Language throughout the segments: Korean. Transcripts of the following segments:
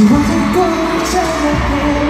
지워진 꿈을 찾아내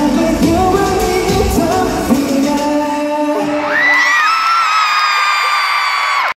Gracias.